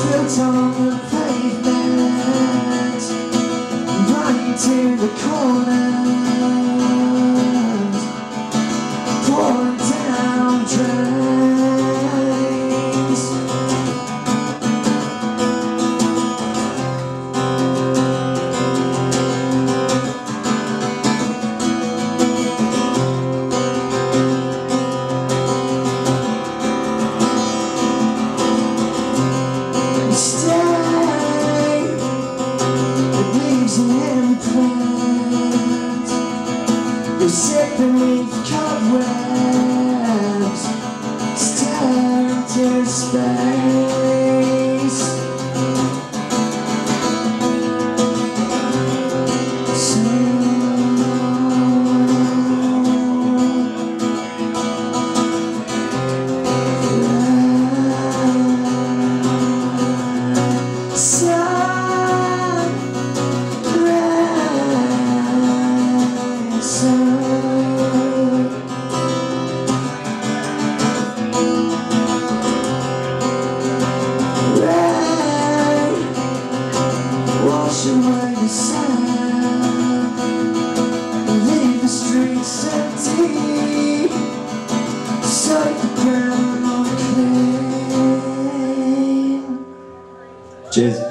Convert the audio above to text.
Built on the pavement. Right to the corner Pouring down drugs They beneath the leaf Cheers.